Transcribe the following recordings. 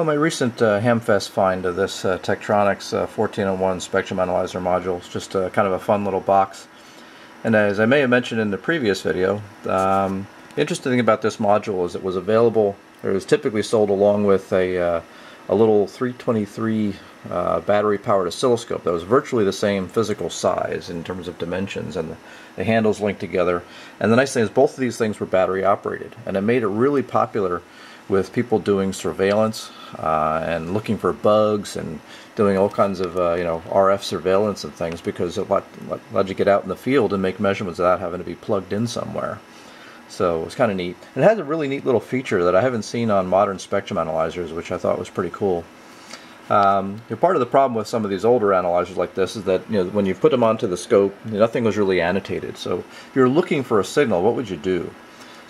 Well, my recent uh, Hamfest find of this uh, Tektronix uh, 1401 Spectrum Analyzer module is just a, kind of a fun little box. And as I may have mentioned in the previous video, um, the interesting thing about this module is it was available, or it was typically sold along with a, uh, a little 323 uh, battery-powered oscilloscope that was virtually the same physical size in terms of dimensions, and the, the handles linked together. And the nice thing is both of these things were battery operated, and it made it really popular with people doing surveillance uh, and looking for bugs and doing all kinds of uh, you know RF surveillance and things because it let, let, you get out in the field and make measurements without having to be plugged in somewhere. So it's kind of neat. It has a really neat little feature that I haven't seen on modern spectrum analyzers, which I thought was pretty cool. Um, part of the problem with some of these older analyzers like this is that you know when you put them onto the scope, nothing was really annotated. So if you're looking for a signal, what would you do?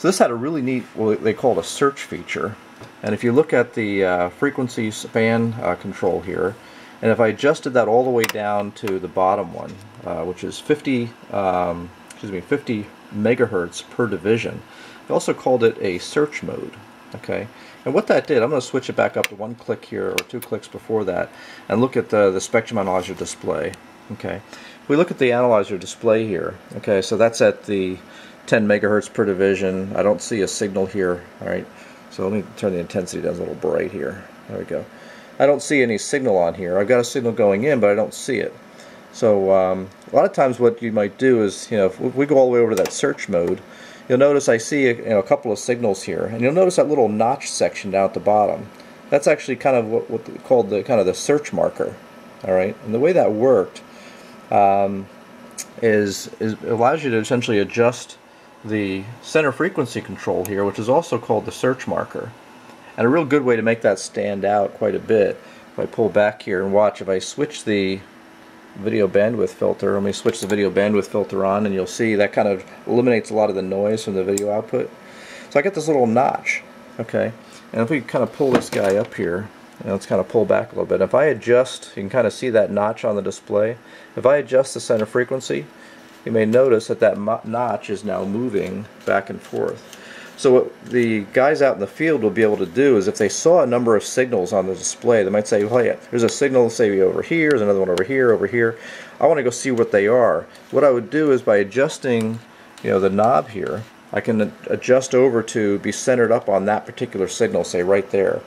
So this had a really neat, what they call a search feature. And if you look at the uh, frequency span uh, control here, and if I adjusted that all the way down to the bottom one, uh, which is 50, um, excuse me, 50 megahertz per division, they also called it a search mode. Okay, and what that did, I'm going to switch it back up to one click here or two clicks before that, and look at the the spectrum analyzer display. Okay, if we look at the analyzer display here. Okay, so that's at the 10 megahertz per division. I don't see a signal here. All right, so let me turn the intensity down a little bright here. There we go. I don't see any signal on here. I've got a signal going in, but I don't see it. So um, a lot of times what you might do is, you know, if we go all the way over to that search mode, you'll notice I see a, you know, a couple of signals here. And you'll notice that little notch section down at the bottom. That's actually kind of what, what called the kind of the search marker. All right, and the way that worked um, is, is it allows you to essentially adjust the center frequency control here, which is also called the search marker. And a real good way to make that stand out quite a bit, if I pull back here and watch, if I switch the video bandwidth filter, let me switch the video bandwidth filter on and you'll see that kind of eliminates a lot of the noise from the video output. So I get this little notch, okay, and if we kind of pull this guy up here, and let's kind of pull back a little bit. If I adjust, you can kind of see that notch on the display. If I adjust the center frequency, you may notice that that notch is now moving back and forth. So what the guys out in the field will be able to do is if they saw a number of signals on the display, they might say, well, yeah, there's a signal, say over here, there's another one over here, over here. I want to go see what they are. What I would do is by adjusting you know, the knob here, I can adjust over to be centered up on that particular signal, say right there.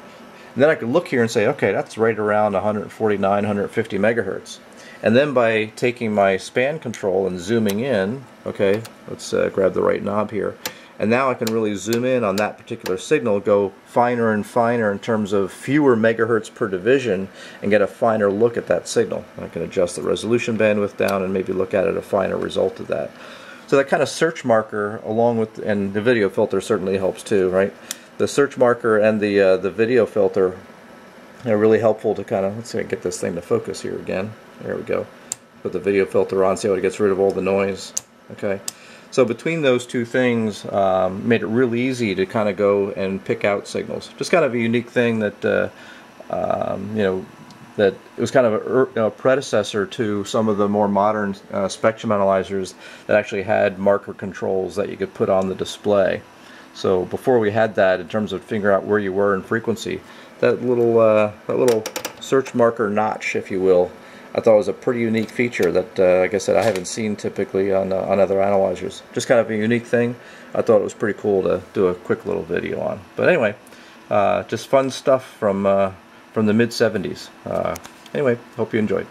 And then I could look here and say, okay, that's right around 149, 150 megahertz. And then by taking my span control and zooming in, okay, let's uh, grab the right knob here, and now I can really zoom in on that particular signal, go finer and finer in terms of fewer megahertz per division, and get a finer look at that signal. I can adjust the resolution bandwidth down and maybe look at it a finer result of that. So that kind of search marker, along with, and the video filter certainly helps too, right? The search marker and the uh, the video filter are really helpful to kind of, let's see get this thing to focus here again. There we go. Put the video filter on, see how it gets rid of all the noise. Okay. So between those two things um, made it really easy to kind of go and pick out signals. Just kind of a unique thing that, uh, um, you know, that it was kind of a, er, a, predecessor to some of the more modern uh, spectrum analyzers that actually had marker controls that you could put on the display. So before we had that, in terms of figuring out where you were in frequency, that little uh, that little search marker notch, if you will, I thought it was a pretty unique feature that, uh, like I said, I haven't seen typically on, uh, on other analyzers. Just kind of a unique thing. I thought it was pretty cool to do a quick little video on. But anyway, uh, just fun stuff from, uh, from the mid-70s. Uh, anyway, hope you enjoyed.